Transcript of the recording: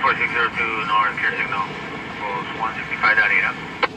Renegade North, clear signal. 165.8 up.